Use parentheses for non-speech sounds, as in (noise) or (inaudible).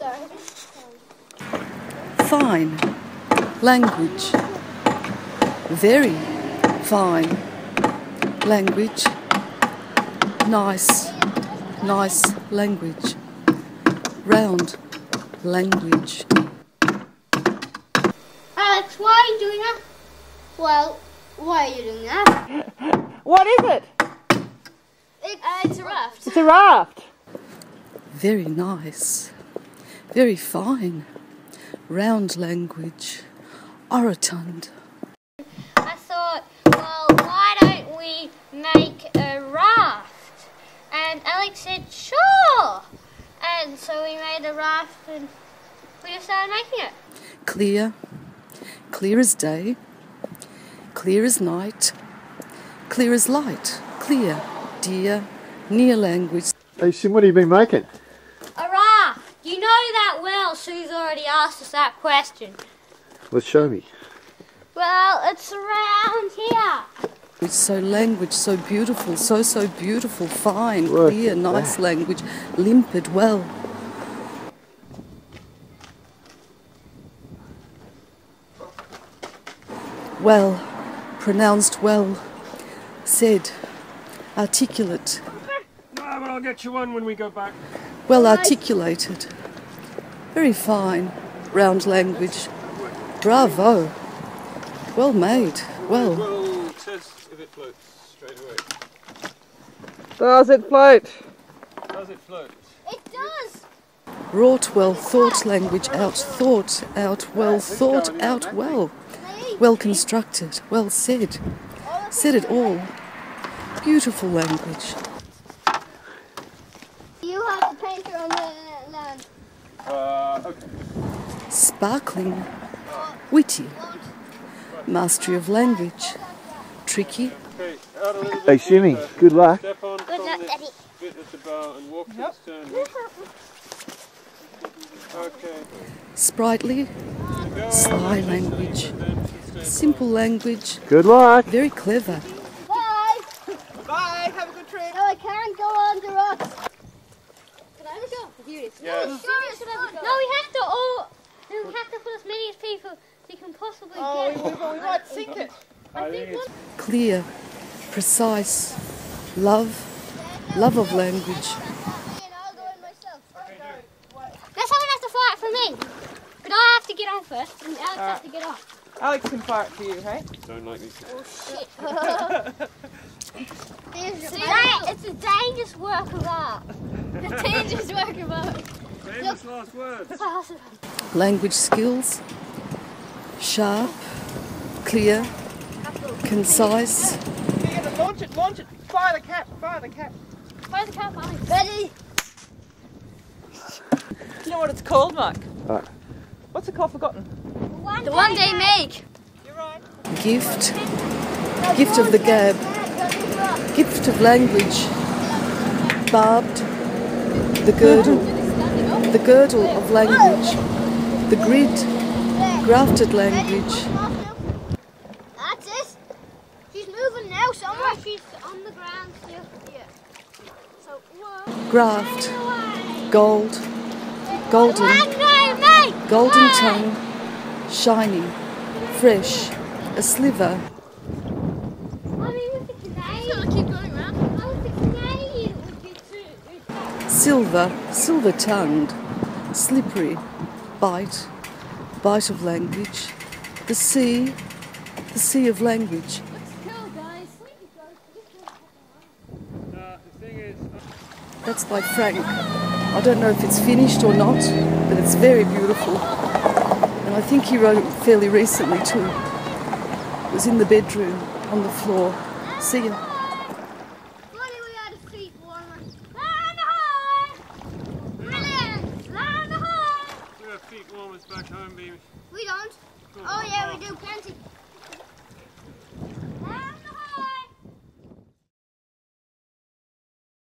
Sorry. Fine. Language. Very fine. Language. Nice. Nice language. Round. Language. Alex, why are you doing that? Well, why are you doing that? (laughs) What is it? It, uh, it's a raft. It's a raft. Very nice. Very fine. Round language. Orotund. I thought, well, why don't we make a raft? And Alex said, sure. And so we made a raft and we just started making it. Clear. Clear as day. Clear as night. Clear as light. Clear. Dear. Near language. Hey, Sim, what have you been making? A raft. You know that well. Sue's already asked us that question. Let's show me. Well, it's around here. It's so language, so beautiful, so, so beautiful, fine, Look clear, nice that. language, limpid, well. Well, pronounced well, said, articulate, No, but I'll get you one when we go back. well articulated, very fine, round language. Bravo, well made, well. We'll test if it floats straight away. Does it float? Does it float? It does. Wrought well, thought language out, thought out well, thought out well, well constructed, well said, said it all. Beautiful language. You have the painter on the land. Uh, okay. Sparkling, witty, mastery of language, tricky, Okay, out a little bit. Hey, Simmy, Uh, good luck. Good luck, Daddy. bit at the bow and walk to the stern. Okay. sprightly, sly language, and then to the stern. simple language, Good luck. very clever. Bye. Bye. Have a good trip. No, I can't go on the rocks. Can I have a go? Here Yeah. No, we have to all. We have to put as many people as we can possibly Oh, we, get. we, we might sink it. I think it's Clear, precise, love, love of language, Now someone has to fly it for me. But I have to get on first, and Alex has uh, to get off. Alex can fire it for you, hey? don't like these. See, that, it's a dangerous work of art. a dangerous work of art. Famous last words. language skills, sharp, clear, concise, launch it, launch it. Fire the cap, fire the cap. Where's the car behind? Ready? Do you know what it's called, Mark? What? What's it called? Forgotten. The one day make. You're right. gift, gift of the gab, gift of language, barbed, the girdle, the girdle of language, the grid, grafted language, That's it. She's moving now somewhere. She's on the ground still. Yeah. So, graft, gold, golden, One day make. golden tongue, shiny, fresh, a sliver, I mean, with the Canadian. keep going around. Oh, with the Canadian, it would be too. Silver, silver tongued, slippery, bite, bite of language, the sea, the sea of language. That's by Frank. I don't know if it's finished or not, but it's very beautiful. And I think he wrote it fairly recently too. It was in the bedroom on the floor. See ya. Baby. We don't. Oh yeah, we do plenty.